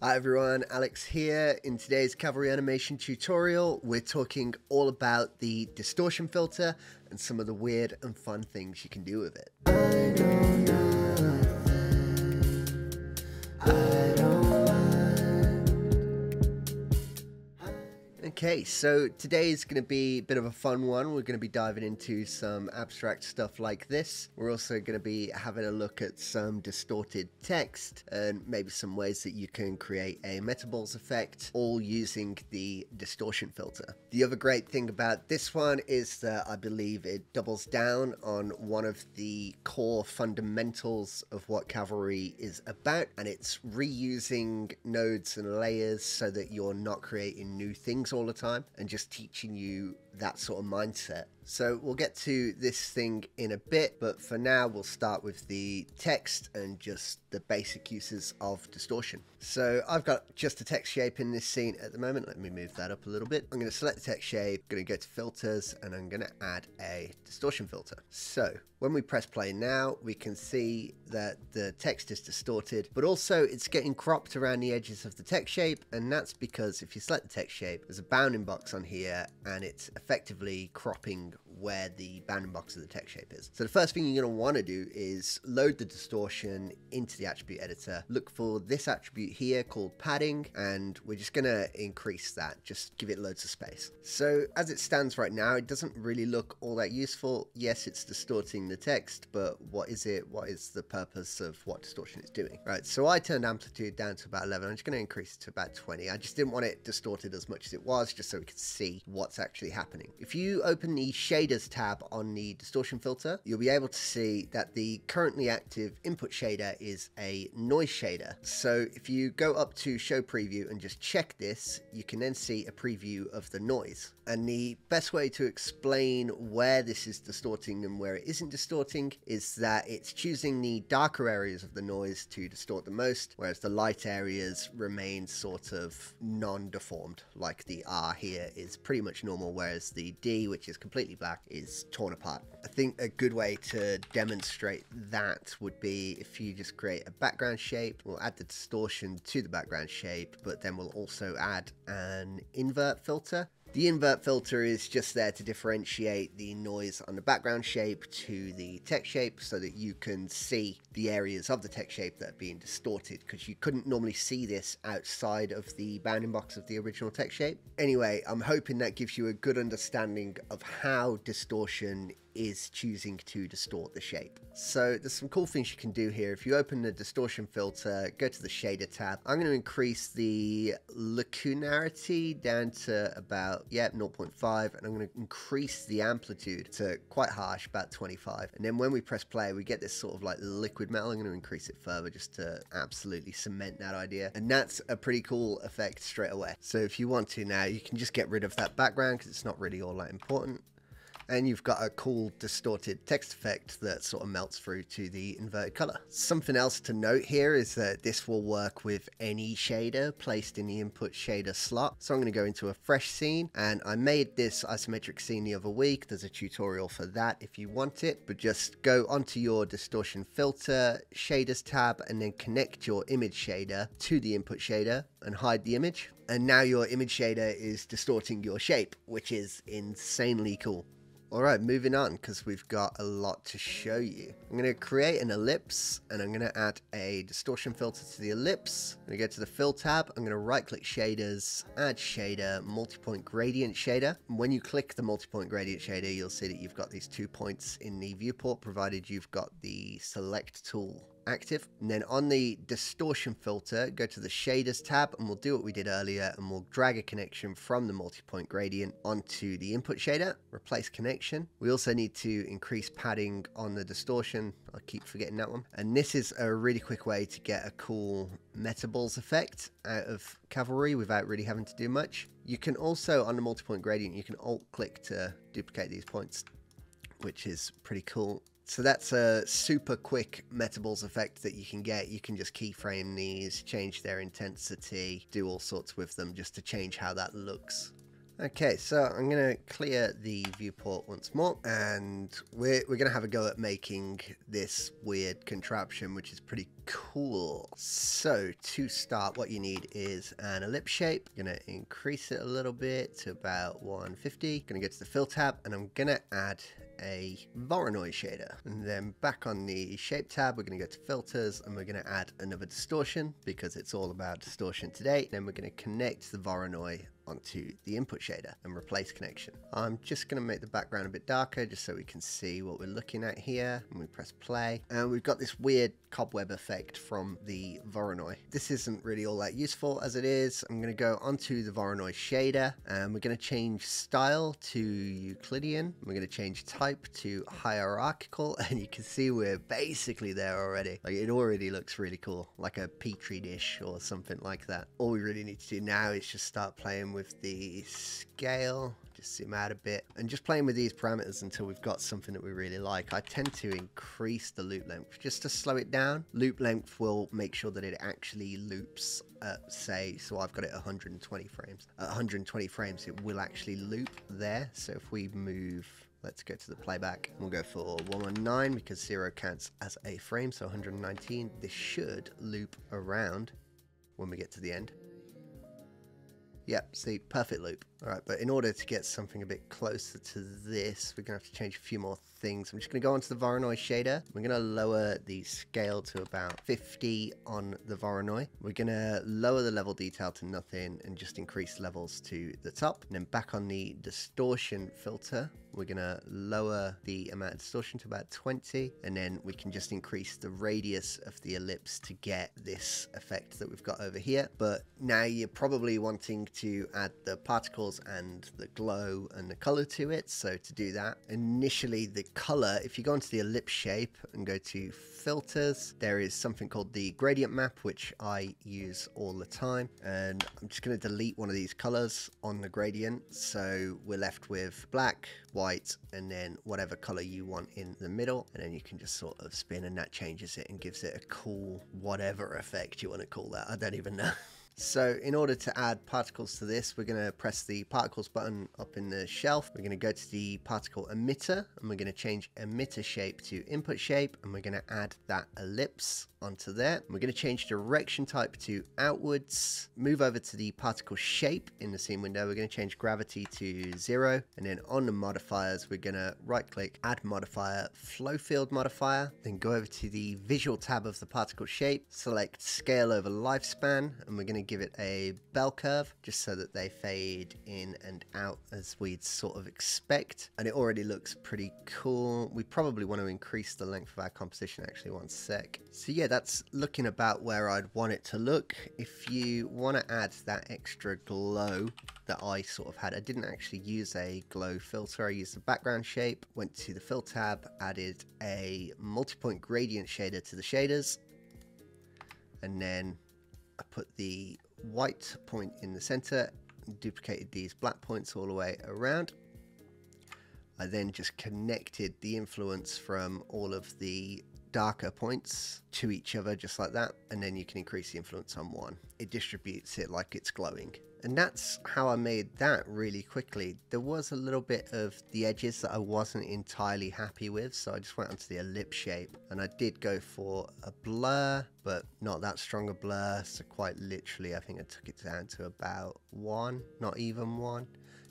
Hi everyone, Alex here. In today's cavalry animation tutorial, we're talking all about the distortion filter and some of the weird and fun things you can do with it. Okay, so today is going to be a bit of a fun one. We're going to be diving into some abstract stuff like this. We're also going to be having a look at some distorted text and maybe some ways that you can create a metaballs effect, all using the distortion filter. The other great thing about this one is that I believe it doubles down on one of the core fundamentals of what Cavalry is about, and it's reusing nodes and layers so that you're not creating new things all the time and just teaching you that sort of mindset. So we'll get to this thing in a bit, but for now we'll start with the text and just the basic uses of distortion. So I've got just a text shape in this scene at the moment. Let me move that up a little bit. I'm going to select the text shape, going to go to filters, and I'm going to add a distortion filter. So when we press play now, we can see that the text is distorted, but also it's getting cropped around the edges of the text shape. And that's because if you select the text shape, there's a bounding box on here and it's effectively cropping where the bounding box of the text shape is. So the first thing you're going to want to do is load the distortion into the attribute editor. Look for this attribute here called padding, and we're just going to increase that. Just give it loads of space. So as it stands right now, it doesn't really look all that useful. Yes, it's distorting the text, but what is it? What is the purpose of what distortion is doing? Right, so I turned amplitude down to about 11. I'm just going to increase it to about 20. I just didn't want it distorted as much as it was, just so we could see what's actually happening. If you open the shaders tab on the distortion filter, you'll be able to see that the currently active input shader is a noise shader. So if you go up to show preview and just check this, you can then see a preview of the noise. And the best way to explain where this is distorting and where it isn't distorting is that it's choosing the darker areas of the noise to distort the most, whereas the light areas remain sort of non-deformed, like the R here is pretty much normal, whereas the D, which is completely black, is torn apart. I think a good way to demonstrate that would be if you just create a background shape, we'll add the distortion to the background shape, but then we'll also add an invert filter the invert filter is just there to differentiate the noise on the background shape to the text shape so that you can see the areas of the text shape that are being distorted because you couldn't normally see this outside of the bounding box of the original text shape. Anyway, I'm hoping that gives you a good understanding of how distortion is choosing to distort the shape. So there's some cool things you can do here. If you open the distortion filter, go to the shader tab. I'm going to increase the lacunarity down to about, yeah, 0.5. And I'm going to increase the amplitude to quite harsh, about 25. And then when we press play, we get this sort of like liquid metal. I'm going to increase it further just to absolutely cement that idea. And that's a pretty cool effect straight away. So if you want to now, you can just get rid of that background because it's not really all that important and you've got a cool distorted text effect that sort of melts through to the inverted color. Something else to note here is that this will work with any shader placed in the input shader slot. So I'm going to go into a fresh scene and I made this isometric scene the other week. There's a tutorial for that if you want it, but just go onto your distortion filter shaders tab and then connect your image shader to the input shader and hide the image. And now your image shader is distorting your shape, which is insanely cool. All right, moving on because we've got a lot to show you. I'm going to create an ellipse and I'm going to add a distortion filter to the ellipse. I'm going to go to the fill tab. I'm going to right click shaders, add shader, multi-point gradient shader. When you click the multi-point gradient shader, you'll see that you've got these two points in the viewport provided you've got the select tool active. And then on the distortion filter, go to the shaders tab and we'll do what we did earlier and we'll drag a connection from the multi-point gradient onto the input shader, replace connection. We also need to increase padding on the distortion. I keep forgetting that one. And this is a really quick way to get a cool metaballs effect out of cavalry without really having to do much. You can also, on the multi-point gradient, you can alt click to duplicate these points, which is pretty cool. So that's a super quick metaballs effect that you can get. You can just keyframe these, change their intensity, do all sorts with them just to change how that looks. Okay, so I'm going to clear the viewport once more and we're, we're going to have a go at making this weird contraption, which is pretty cool. So to start, what you need is an ellipse shape. I'm going to increase it a little bit to about 150. I'm Going to go to the fill tab and I'm going to add a Voronoi shader. And then back on the shape tab, we're going to go to filters and we're going to add another distortion because it's all about distortion today. Then we're going to connect the Voronoi onto the input shader and replace connection. I'm just going to make the background a bit darker just so we can see what we're looking at here. And we press play and we've got this weird cobweb effect from the Voronoi. This isn't really all that useful as it is. I'm going to go onto the Voronoi shader and we're going to change style to Euclidean. We're going to change type to hierarchical and you can see we're basically there already. Like it already looks really cool, like a petri dish or something like that. All we really need to do now is just start playing with the scale just zoom out a bit and just playing with these parameters until we've got something that we really like. I tend to increase the loop length just to slow it down. Loop length will make sure that it actually loops say, so I've got it 120 frames. At 120 frames, it will actually loop there. So if we move Let's go to the playback. We'll go for 119 because zero counts as a frame, so 119. This should loop around when we get to the end. Yep, see, perfect loop. All right, but in order to get something a bit closer to this, we're to have to change a few more things. I'm just to go onto the Voronoi shader. We're to lower the scale to about 50 on the Voronoi. We're to lower the level detail to nothing and just increase levels to the top. And then back on the distortion filter, we're going to lower the amount of distortion to about 20. And then we can just increase the radius of the ellipse to get this effect that we've got over here. But now you're probably wanting to add the particles and the glow and the color to it. So to do that, initially the color, if you go into the ellipse shape and go to filters, there is something called the gradient map, which I use all the time. And I'm just going to delete one of these colors on the gradient. So we're left with black, white, and then whatever color you want in the middle. And then you can just sort of spin and that changes it and gives it a cool whatever effect you want to call that. I don't even know. So in order to add particles to this, we're going to press the particles button up in the shelf. We're going to go to the particle emitter and we're going to change emitter shape to input shape and we're going to add that ellipse onto there. We're going to change direction type to outwards, move over to the particle shape in the scene window. We're going to change gravity to zero. And then on the modifiers, we're going to right click, add modifier, flow field modifier, then go over to the visual tab of the particle shape, select scale over lifespan, and we're going to give it a bell curve just so that they fade in and out as we'd sort of expect. And it already looks pretty cool. We probably want to increase the length of our composition actually one sec. So yeah, that's looking about where I'd want it to look. If you want to add that extra glow that I sort of had, I didn't actually use a glow filter. I used the background shape, went to the fill tab, added a multi-point gradient shader to the shaders, and then I put the white point in the center, duplicated these black points all the way around. I then just connected the influence from all of the darker points to each other just like that and then you can increase the influence on one it distributes it like it's glowing and that's how I made that really quickly. There was a little bit of the edges that I wasn't entirely happy with, so I just went onto the ellipse shape and I did go for a blur, but not that strong a blur. So quite literally, I think I took it down to about one, not even one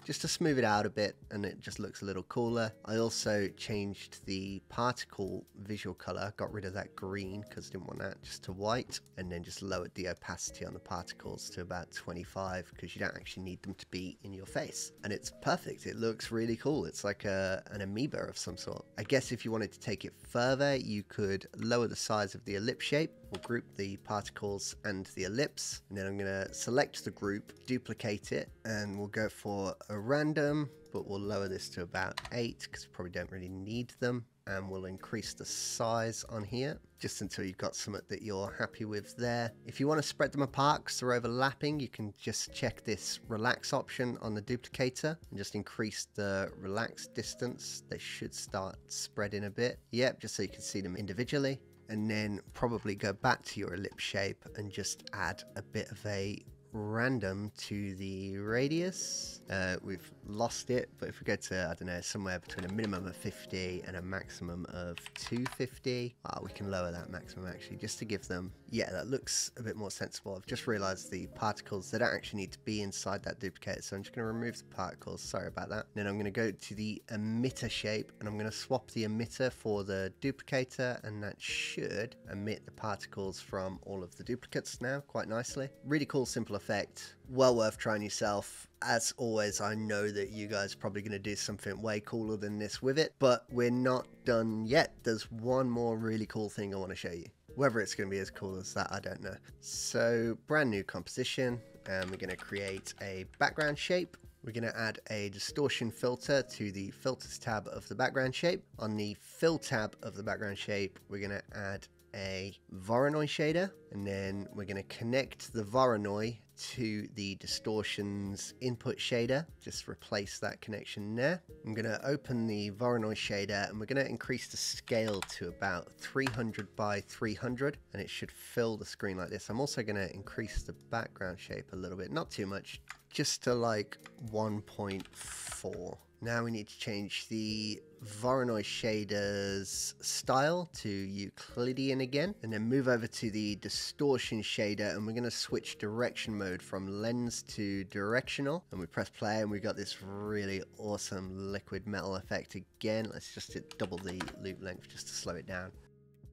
just to smooth it out a bit and it just looks a little cooler. I also changed the particle visual color, got rid of that green because I didn't want that, just to white, and then just lowered the opacity on the particles to about 25 because you don't actually need them to be in your face. And it's perfect. It looks really cool. It's like a, an amoeba of some sort. I guess if you wanted to take it further, you could lower the size of the ellipse shape We'll group the particles and the ellipse, and then I'm going to select the group, duplicate it, and we'll go for a random, but we'll lower this to about 8 because we probably don't really need them. And we'll increase the size on here just until you've got something that you're happy with there. If you want to spread them apart because they're overlapping, you can just check this relax option on the duplicator and just increase the relax distance. They should start spreading a bit. Yep, just so you can see them individually and then probably go back to your ellipse shape and just add a bit of a random to the radius. Uh, we've lost it, but if we go to, I don't know, somewhere between a minimum of 50 and a maximum of 250, oh, we can lower that maximum actually, just to give them, yeah, that looks a bit more sensible. I've just realized the particles, they don't actually need to be inside that duplicate, so I'm just going to remove the particles, sorry about that. Then I'm going to go to the emitter shape, and I'm going to swap the emitter for the duplicator, and that should emit the particles from all of the duplicates now, quite nicely. Really cool, simple effect well worth trying yourself. As always, I know that you guys are probably going to do something way cooler than this with it, but we're not done yet. There's one more really cool thing I want to show you. Whether it's going to be as cool as that, I don't know. So, brand new composition, and we're going to create a background shape. We're going to add a distortion filter to the filters tab of the background shape. On the fill tab of the background shape, we're going to add a Voronoi shader, and then we're going to connect the Voronoi to the distortions input shader. Just replace that connection there. I'm going to open the Voronoi shader and we're going to increase the scale to about 300 by 300 and it should fill the screen like this. I'm also going to increase the background shape a little bit, not too much, just to like 1.4. Now we need to change the Voronoi shader's style to Euclidean again, and then move over to the distortion shader, and we're going to switch direction mode from lens to directional. And we press play, and we've got this really awesome liquid metal effect again. Let's just double the loop length just to slow it down.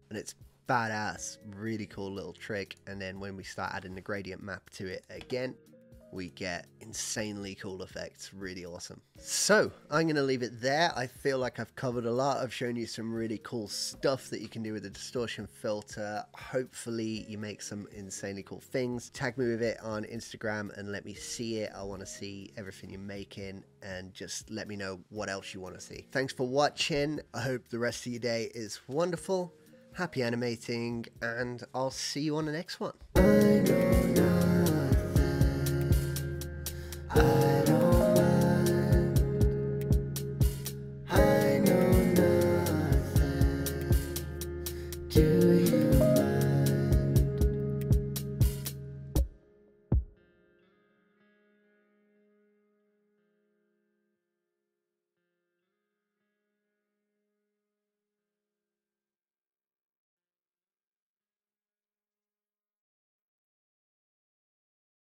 And it's badass, really cool little trick. And then when we start adding the gradient map to it again, we get insanely cool effects. Really awesome. So I'm going to leave it there. I feel like I've covered a lot. I've shown you some really cool stuff that you can do with the distortion filter. Hopefully you make some insanely cool things. Tag me with it on Instagram and let me see it. I want to see everything you're making and just let me know what else you want to see. Thanks for watching. I hope the rest of your day is wonderful. Happy animating and I'll see you on the next one.